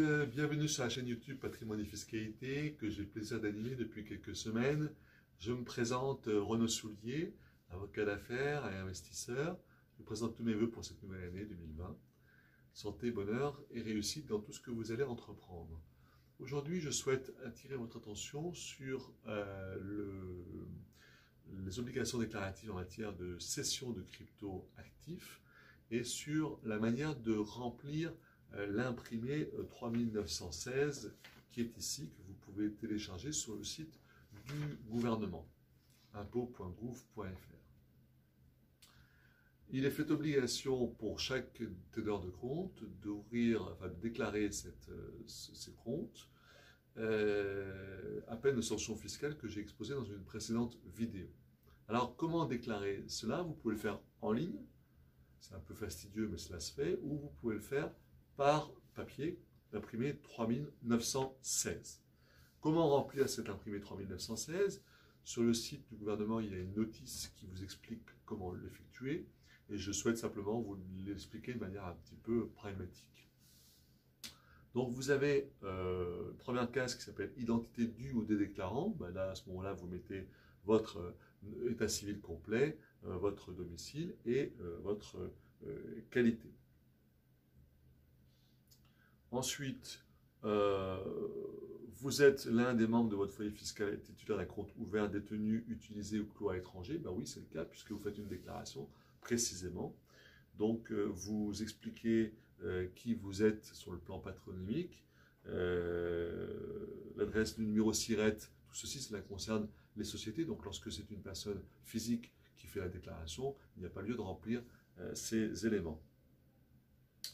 Euh, bienvenue sur la chaîne YouTube Patrimoine et Fiscalité que j'ai le plaisir d'animer depuis quelques semaines. Je me présente euh, Renaud Soulier, avocat d'affaires et investisseur. Je vous présente tous mes voeux pour cette nouvelle année 2020. Santé, bonheur et réussite dans tout ce que vous allez entreprendre. Aujourd'hui, je souhaite attirer votre attention sur euh, le, les obligations déclaratives en matière de cession de crypto actifs et sur la manière de remplir l'imprimé 3916 euh, qui est ici, que vous pouvez télécharger sur le site du gouvernement, impôt.gouv.fr. Il est fait obligation pour chaque teneur de compte d'ouvrir, enfin de déclarer euh, ces comptes, à peine de sanctions fiscales que j'ai exposées dans une précédente vidéo. Alors, comment déclarer cela? Vous pouvez le faire en ligne, c'est un peu fastidieux, mais cela se fait, ou vous pouvez le faire par papier, imprimé 3916. Comment remplir cet imprimé 3916 Sur le site du gouvernement, il y a une notice qui vous explique comment l'effectuer, et je souhaite simplement vous l'expliquer de manière un petit peu pragmatique. Donc vous avez euh, une première case qui s'appelle identité du ou des déclarants. Ben là, à ce moment-là, vous mettez votre euh, état civil complet, euh, votre domicile et votre qualité. Ensuite, euh, vous êtes l'un des membres de votre foyer fiscal titulaire d'un compte ouvert, détenu, utilisé ou clos à l'étranger. Ben oui, c'est le cas puisque vous faites une déclaration précisément. Donc, euh, vous expliquez euh, qui vous êtes sur le plan patronymique, l'adresse du numéro SIRET, tout ceci, cela concerne les sociétés. Donc, lorsque c'est une personne physique qui fait la déclaration, il n'y a pas lieu de remplir ces éléments.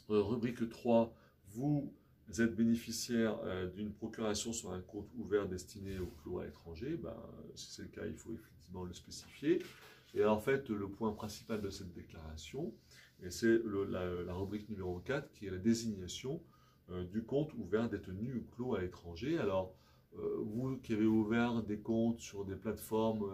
rubrique 3, vous êtes bénéficiaire euh, d'une procuration sur un compte ouvert destiné au clos à l'étranger, ben, si c'est le cas, il faut effectivement le spécifier. Et en fait, le point principal de cette déclaration, c'est la, rubrique numéro 4, qui est la désignation euh, du compte ouvert détenu ou clos à l'étranger. Alors, euh, vous qui avez ouvert des comptes sur des plateformes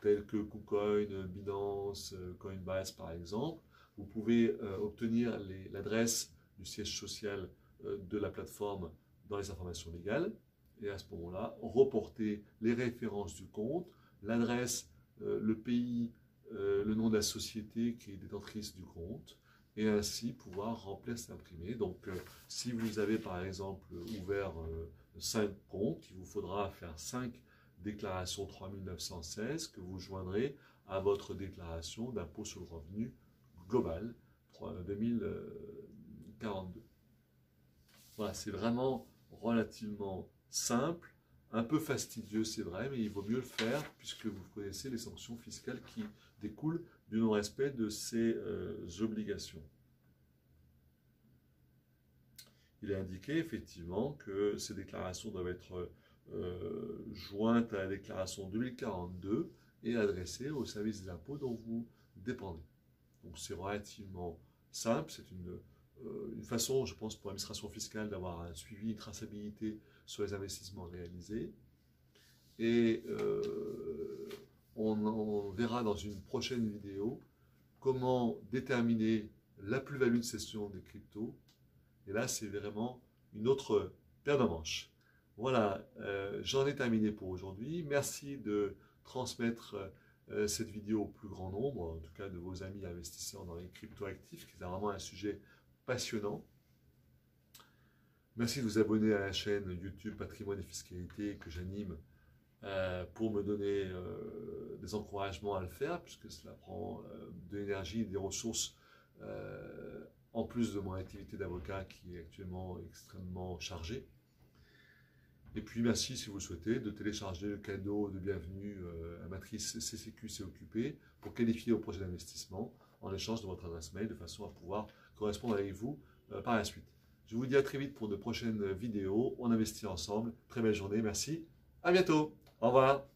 telles que KuCoin, Binance, Coinbase par exemple, vous pouvez obtenir l'adresse du siège social euh, de la plateforme dans les informations légales. Et à ce moment-là, reporter les références du compte, l'adresse, euh, le pays, euh, le nom de la société qui est détentrice du compte, et ainsi pouvoir remplir cet imprimé. Donc, si vous avez par exemple ouvert 5 comptes, il vous faudra faire 5 déclarations 3916 que vous joindrez à votre déclaration d'impôt sur le revenu global 2042. Voilà, c'est vraiment relativement simple, un peu fastidieux, c'est vrai, mais il vaut mieux le faire puisque vous connaissez les sanctions fiscales qui découlent du non-respect de ces euh, obligations. Il est indiqué effectivement que ces déclarations doivent être euh, jointes à la déclaration 2042 et adressées au service des impôts dont vous dépendez. Donc c'est relativement simple, c'est une une façon, je pense, pour l'administration fiscale d'avoir un suivi, une traçabilité sur les investissements réalisés. Et euh, on, verra dans une prochaine vidéo comment déterminer la plus-value de cession des cryptos. Et là, c'est vraiment une autre paire de manches. Voilà, euh, j'en ai terminé pour aujourd'hui. Merci de transmettre cette vidéo au plus grand nombre, en tout cas de vos amis investisseurs dans les crypto-actifs, qui est vraiment un sujet passionnant. Merci de vous abonner à la chaîne YouTube Patrimoine et Fiscalité que j'anime euh, pour me donner euh, des encouragements à le faire, puisque cela prend euh, de l'énergie et des ressources en plus de mon activité d'avocat qui est actuellement extrêmement chargée. Et puis merci si vous souhaitez de télécharger le cadeau de bienvenue à matrice CCQ occupé pour qualifier au projet d'investissement en échange de votre adresse mail de façon à pouvoir correspondre avec vous euh, par la suite. Je vous dis à très vite pour de prochaines vidéos. On investit ensemble. Très belle journée. Merci. À bientôt. Au revoir.